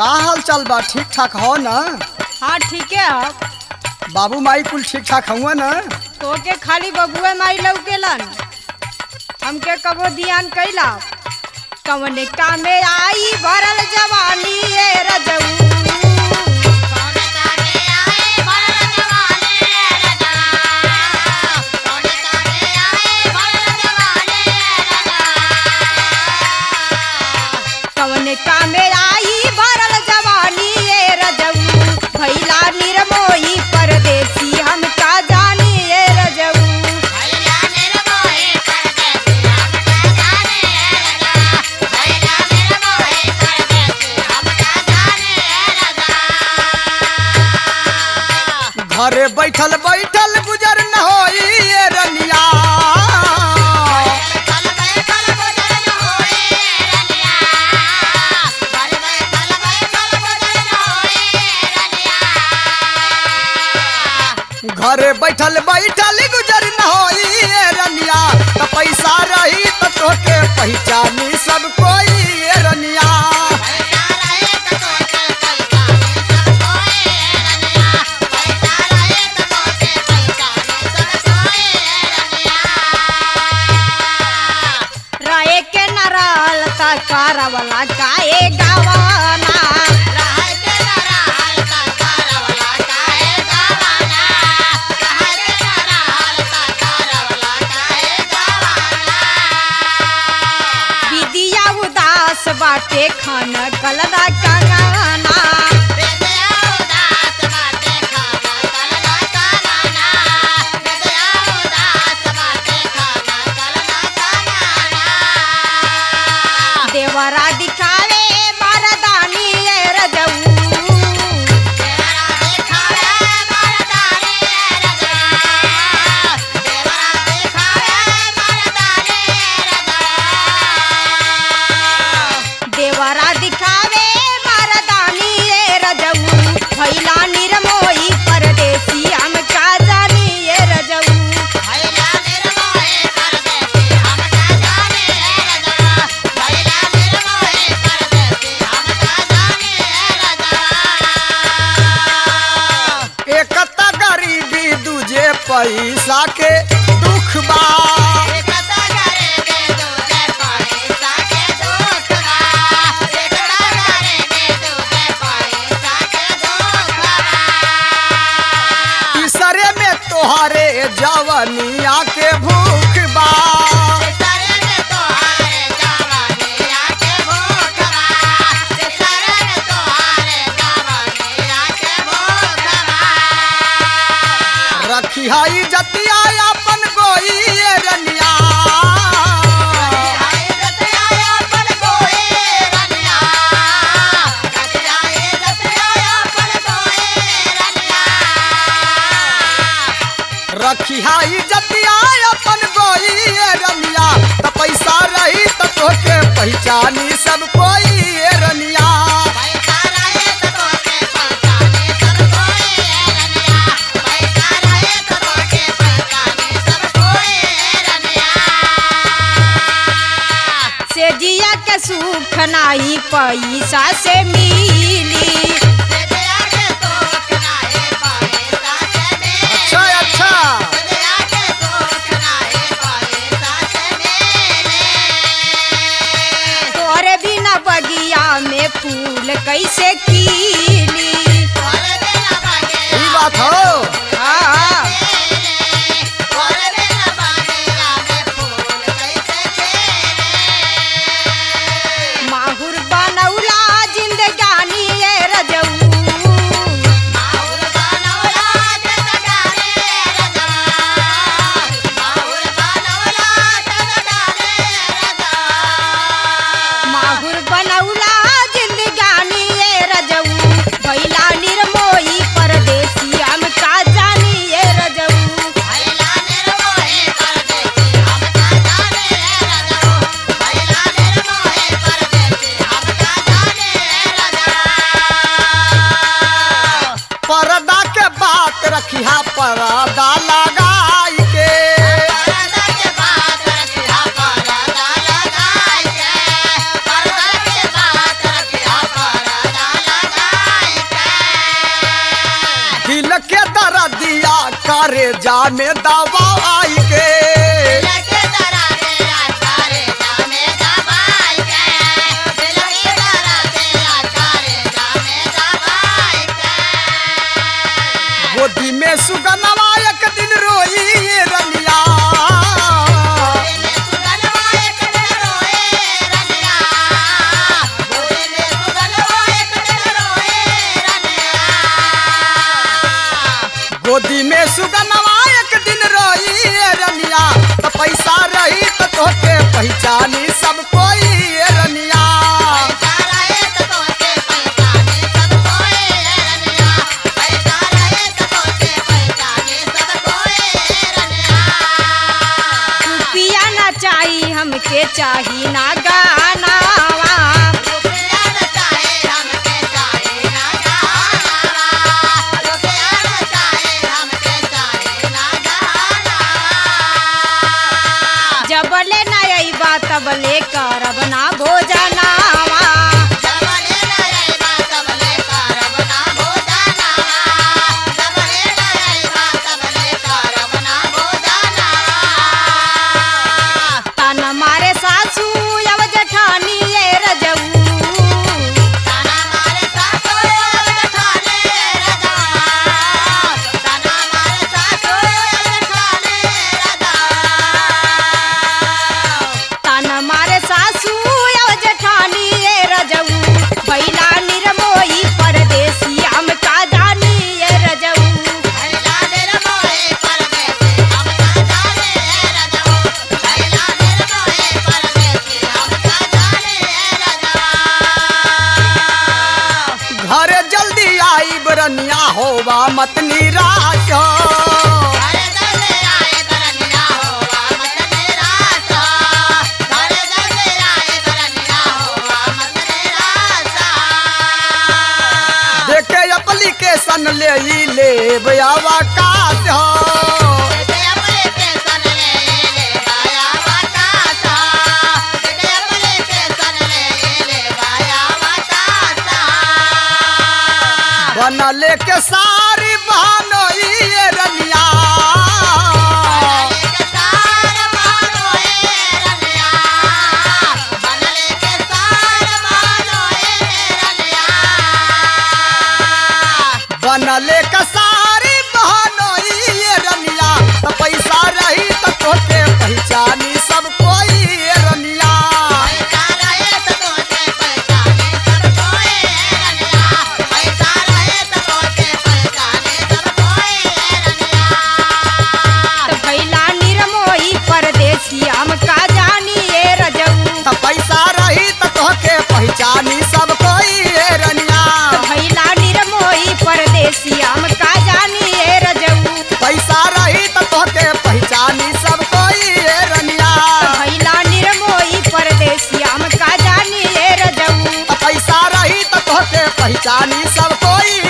का हाल चाल बा? ठीक ठाक हो ना? हाँ ठीक है। आप बाबू माई कुल ठीक ठाक हुआ ना? तो के खाली बबुए माई लौकेलन। हमके कबो ध्यान कैला कवने कामे आई भरल जवानी ए रजऊ। बैठल बैठल गुजर न होई रनिया। त पैसा रही त तोके पहचानी सब कोई रनिया। रहे के न रहल त करवला काए हई जतिया अपन गोई रनिया। रखी हई जतिया अपन गोई रनिया। त पैसा रही त तोके पहचानी सब कोई सुख नाही पैसा से मिली। जा में दवा आई के गोदी में सुगनवा एक दिन रोई। गोदी में सुगनवा एक दिन रोई ये रनिया। तो पैसा रही तो तोके पहचानी सब कोई रनिया। रुपिया ना चाही हमके चाही ना गानावा जबले ना बात तबले करब ना भोजनावा होवा मत निराश। देखे एप्लीकेशन ले ले बयावा बनले के सारी बहनो ये रनिया पहचानी सब कोई।